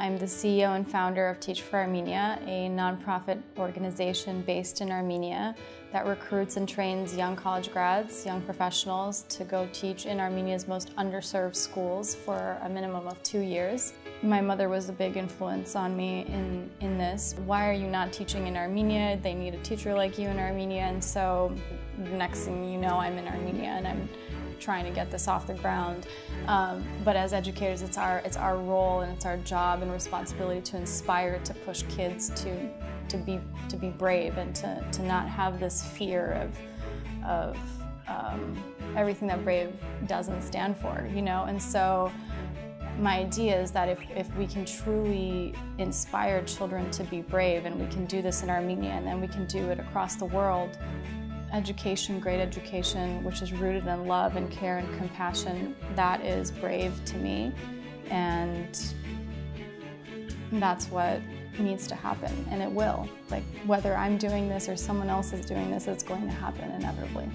I'm the CEO and founder of Teach for Armenia, a nonprofit organization based in Armenia that recruits and trains young college grads, young professionals to go teach in Armenia's most underserved schools for a minimum of two years. My mother was a big influence on me in, in this. Why are you not teaching in Armenia? They need a teacher like you in Armenia. And so the next thing you know, I'm in Armenia and I'm trying to get this off the ground. Um, but as educators, it's our, it's our role and it's our job and responsibility to inspire, to push kids to, to, be, to be brave and to, to not have this fear of, of um, everything that brave doesn't stand for, you know? And so my idea is that if, if we can truly inspire children to be brave and we can do this in Armenia and then we can do it across the world, education, great education, which is rooted in love and care and compassion, that is brave to me. And that's what needs to happen, and it will. Like, whether I'm doing this or someone else is doing this, it's going to happen inevitably.